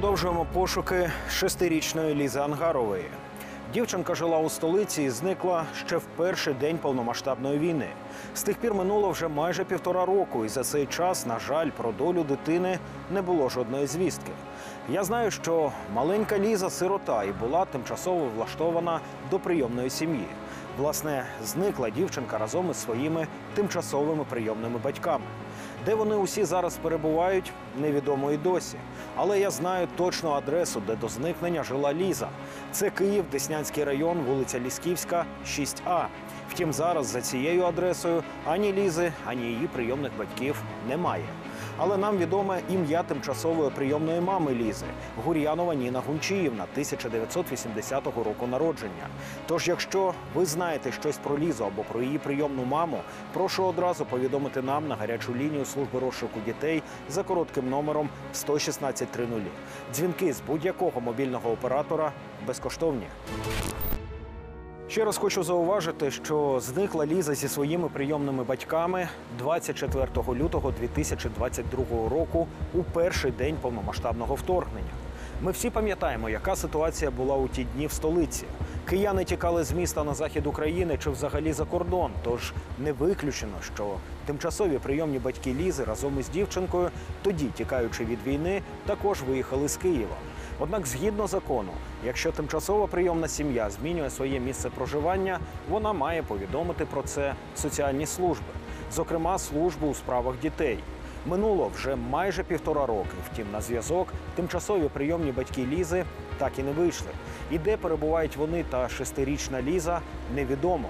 продовжуємо пошуки шестирічної Лізи Ангарової. Дівчинка жила у столиці і зникла ще в перший день повномасштабної війни. З тих пір минуло вже майже півтора року, і за цей час, на жаль, про долю дитини не було жодної звістки. Я знаю, що маленька Ліза сирота і була тимчасово влаштована до прийомної сім'ї. Власне, зникла дівчинка разом із своїми тимчасовими прийомними батьками. Де вони усі зараз перебувають, невідомо і досі. Але я знаю точну адресу, де до зникнення жила Ліза. Це Київ, Деснянський район, вулиця Лісківська, 6А. Втім, зараз за цією адресою ані Лізи, ані її прийомних батьків немає. Але нам відоме ім'я тимчасової прийомної мами Лізи Гур'янова Ніна Гунчіївна, 1980 року народження. Тож, якщо ви знаєте щось про Лізу або про її прийомну маму, прошу одразу повідомити нам на гарячу лінію служби розшуку дітей за коротким номером 11630. Дзвінки з будь-якого мобільного оператора безкоштовні. Ще раз хочу зауважити, що зникла Ліза зі своїми прийомними батьками 24 лютого 2022 року у перший день повномасштабного вторгнення. Ми всі пам'ятаємо, яка ситуація була у ті дні в столиці. Кияни тікали з міста на захід України чи взагалі за кордон. Тож не виключено, що тимчасові прийомні батьки Лізи разом із дівчинкою, тоді тікаючи від війни, також виїхали з Києва. Однак, згідно закону, якщо тимчасова прийомна сім'я змінює своє місце проживання, вона має повідомити про це соціальні служби, зокрема службу у справах дітей. Минуло вже майже півтора роки. Втім, на зв'язок тимчасові прийомні батьки Лізи так і не вийшли. І де перебувають вони та шестирічна Ліза, невідомо.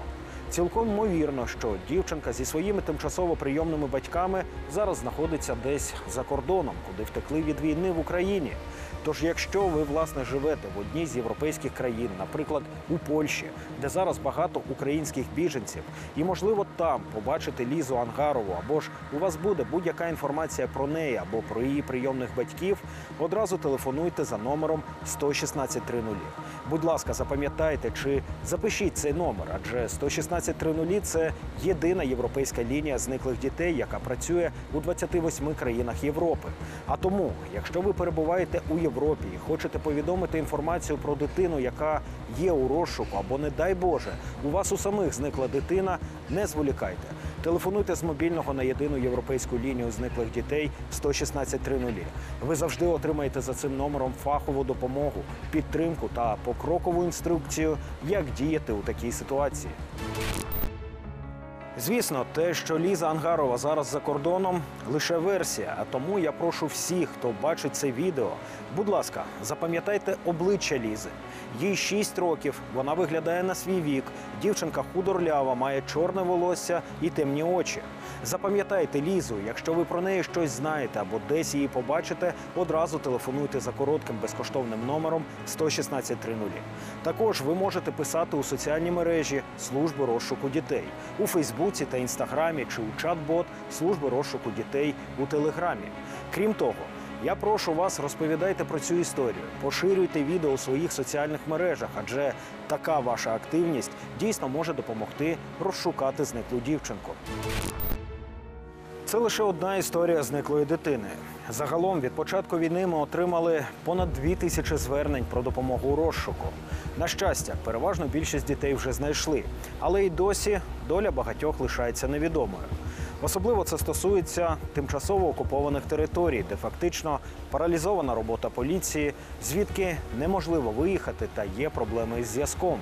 Цілком ймовірно, що дівчинка зі своїми тимчасово прийомними батьками зараз знаходиться десь за кордоном, куди втекли від війни в Україні. Тож, якщо ви власне живете в одній з європейських країн, наприклад, у Польщі, де зараз багато українських біженців, і можливо там побачите Лізу Ангарову, або ж у вас буде будь-яка інформація про неї або про її прийомних батьків, одразу телефонуйте за номером 11630. Будь ласка, запам'ятайте чи запишіть цей номер, адже 11630 – це єдина європейська лінія зниклих дітей, яка працює у 28 країнах Європи. А тому, якщо ви перебуваєте у Європі і хочете повідомити інформацію про дитину, яка є у розшуку, або не дай Боже, у вас у самих зникла дитина, не зволікайте. Телефонуйте з мобільного на єдину європейську лінію зниклих дітей 11630. Ви завжди отримаєте за цим номером фахову допомогу, підтримку та покрокову інструкцію, як діяти у такій ситуації. Звісно, те, що Ліза Ангарова зараз за кордоном, лише версія. А тому я прошу всіх, хто бачить це відео, будь ласка, запам'ятайте обличчя Лізи. Їй 6 років, вона виглядає на свій вік. Дівчинка худорлява, має чорне волосся і темні очі. Запам'ятайте Лізу, якщо ви про неї щось знаєте або десь її побачите, одразу телефонуйте за коротким безкоштовним номером 11630. Також ви можете писати у соціальні мережі служби розшуку дітей у Фейсбуці та Інстаграмі чи у чат-бот служби розшуку дітей у Телеграмі. Крім того, я прошу вас розповідайте про цю історію, поширюйте відео у своїх соціальних мережах, адже така ваша активність дійсно може допомогти розшукати зниклу дівчинку. Це лише одна історія зниклої дитини. Загалом від початку війни ми отримали понад дві тисячі звернень про допомогу у розшуку. На щастя, переважно більшість дітей вже знайшли, але й досі доля багатьох лишається невідомою. Особливо це стосується тимчасово окупованих територій, де фактично паралізована робота поліції, звідки неможливо виїхати та є проблеми із зв'язком.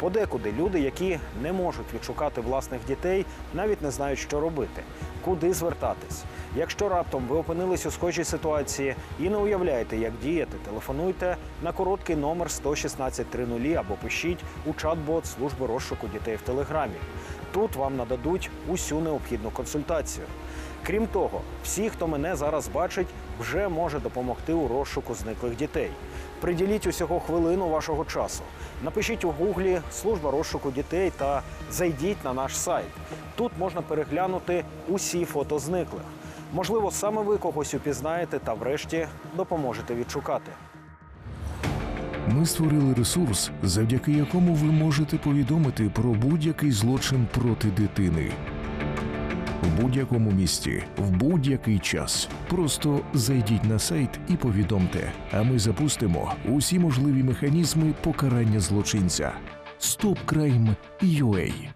Подекуди люди, які не можуть відшукати власних дітей, навіть не знають, що робити, куди звертатись. Якщо раптом ви опинились у схожій ситуації і не уявляєте, як діяти, телефонуйте на короткий номер 11630 або пишіть у чат-бот служби розшуку дітей в телеграмі. Тут вам нададуть усю необхідну консультацію. Крім того, всі, хто мене зараз бачить, вже може допомогти у розшуку зниклих дітей. Приділіть усього хвилину вашого часу. Напишіть у гуглі служба розшуку дітей та зайдіть на наш сайт. Тут можна переглянути усі фото зниклих. Можливо, саме ви когось упізнаєте та врешті допоможете відшукати. Ми створили ресурс, завдяки якому ви можете повідомити про будь-який злочин проти дитини. В будь-якому місті, в будь-який час. Просто зайдіть на сайт і повідомте, а ми запустимо усі можливі механізми покарання злочинця. StopCrime.ua